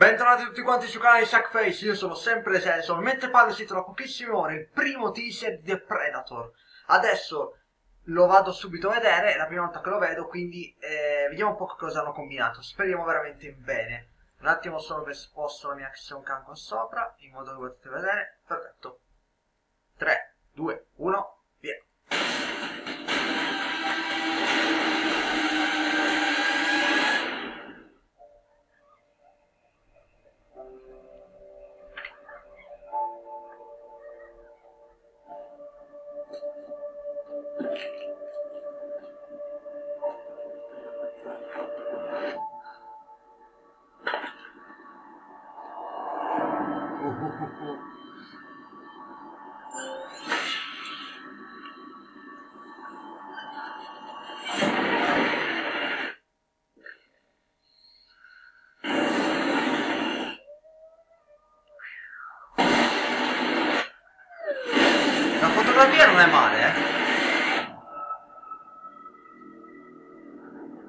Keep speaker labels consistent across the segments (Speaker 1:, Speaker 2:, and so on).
Speaker 1: Bentornati tutti quanti sul canale Sackface, io sono sempre Senson, mentre parlo si tra pochissime ore il primo teaser di The Predator. Adesso lo vado subito a vedere, è la prima volta che lo vedo, quindi eh, vediamo un po' cosa hanno combinato, speriamo veramente bene. Un attimo solo che sposto la mia action cam qua sopra, in modo che potete vedere, perfetto. La fotografia non è male, eh?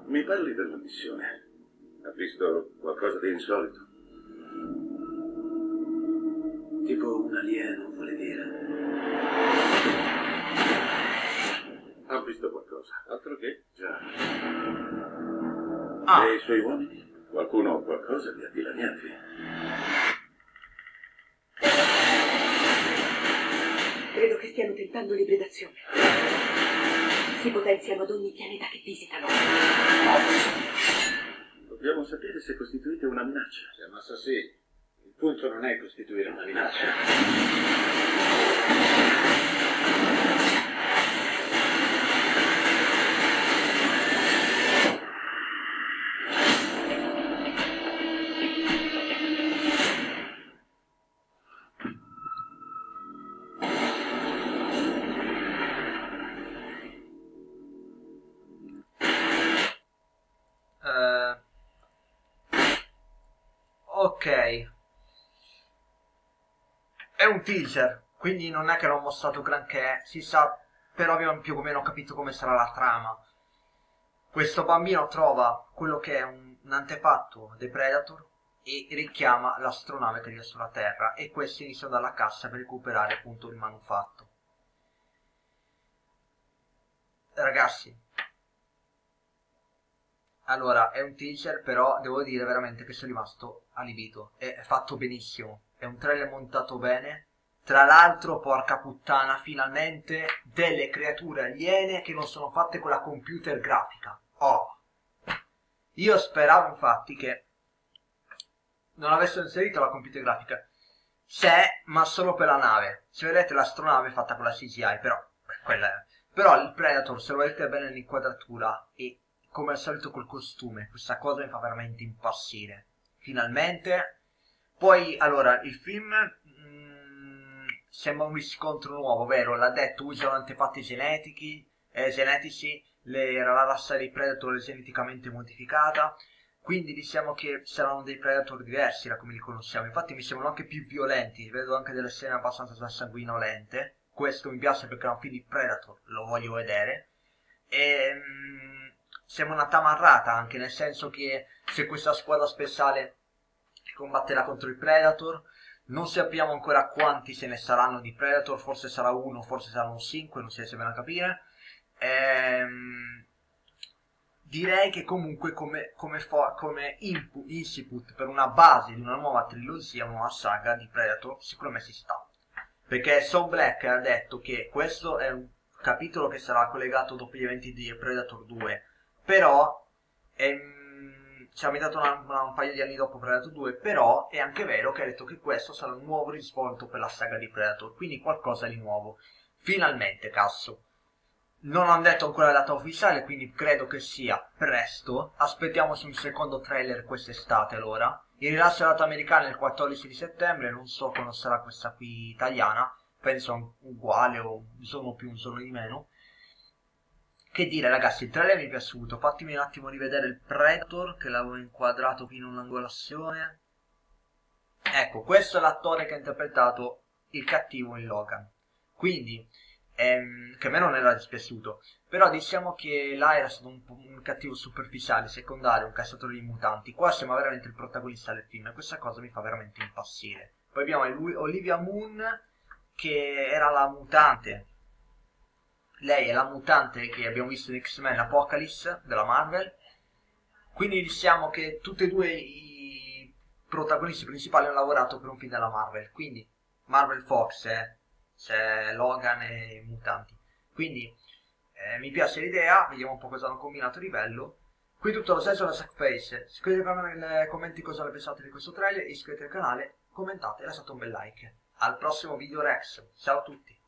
Speaker 2: Mi parli della missione? Ha visto qualcosa di insolito?
Speaker 3: Tipo un alieno, vuole dire.
Speaker 2: Ha visto qualcosa? Altro che? Già.
Speaker 1: Ah,
Speaker 2: E i suoi uomini? Qualcuno o qualcosa li ha dilaniati?
Speaker 4: Credo che stiano tentando l'ibridazione. Si potenziano ad ogni pianeta che visitano.
Speaker 2: Dobbiamo sapere se costituite una minaccia.
Speaker 3: Siamo assassini. Punto non è costituire una minaccia.
Speaker 1: Ok. È un teaser, quindi non è che l'ho mostrato granché, si sa, però abbiamo più o meno capito come sarà la trama. Questo bambino trova quello che è un, un antefatto dei Predator e richiama l'astronave che arriva sulla Terra e questi iniziano dalla cassa per recuperare appunto il manufatto. Ragazzi, allora, è un teaser, però devo dire veramente che sono rimasto allibito. È, è fatto benissimo. È un trailer montato bene. Tra l'altro, porca puttana, finalmente delle creature aliene che non sono fatte con la computer grafica. Oh! Io speravo infatti che non avessero inserito la computer grafica. C'è, ma solo per la nave. Se vedete l'astronave è fatta con la CGI, però quella è. Però il Predator, se lo vedete bene l'inquadratura e come al solito col costume, questa cosa mi fa veramente impazzire. Finalmente. Poi, allora, il film mm, sembra un riscontro nuovo, vero? L'ha detto, usano antefatti genetici, eh, genetici, le, la razza dei Predator geneticamente modificata. Quindi diciamo che saranno dei Predator diversi da come li conosciamo. Infatti mi sembrano anche più violenti, vedo anche delle scene abbastanza sanguinolente. Questo mi piace perché è un film di Predator, lo voglio vedere. E, mm, sembra una tamarrata anche nel senso che c'è questa squadra speciale che combatterà contro i Predator. Non sappiamo ancora quanti ce ne saranno di Predator, forse sarà uno, forse saranno cinque, non si riesce bene a capire. Ehm, direi che comunque come, come, fo- come input, inciput per una base di una nuova trilogia, una nuova saga di Predator, me si sta. Perché Saw Black ha detto che questo è un capitolo che sarà collegato dopo gli eventi di Predator 2, però ehm, ci ha dato una, una- un paio di anni dopo Predator 2, però è anche vero che ha detto che questo sarà un nuovo risvolto per la saga di Predator, quindi qualcosa di nuovo. Finalmente, cazzo. Non hanno detto ancora la data ufficiale, quindi credo che sia presto. Aspettiamoci un secondo trailer quest'estate allora. Il rilascio data americana è il 14 di settembre, non so quando sarà questa qui italiana, penso uguale o un giorno più, un giorno di meno. Che dire ragazzi, il trailer mi è piaciuto, fatemi un attimo rivedere il Predator che l'avevo inquadrato qui in un'angolazione. Ecco, questo è l'attore che ha interpretato il cattivo in Logan. Quindi, ehm, che a me non era dispiaciuto. Però diciamo che là era stato un, un cattivo superficiale, secondario, un cassatore di mutanti. Qua siamo veramente il protagonista del film e questa cosa mi fa veramente impazzire. Poi abbiamo Olivia Moon, che era la mutante. Lei è la mutante che abbiamo visto in X-Men Apocalypse della Marvel. Quindi diciamo che tutti e due i protagonisti principali hanno lavorato per un film della Marvel. Quindi Marvel Fox, eh, c'è Logan e i mutanti. Quindi eh, mi piace l'idea, vediamo un po' cosa hanno combinato a livello. Qui tutto lo senso della Sackface. Scrivetemi nei commenti cosa ne pensate di questo trailer, iscrivetevi al canale, commentate e lasciate un bel like. Al prossimo video Rex, ciao a tutti!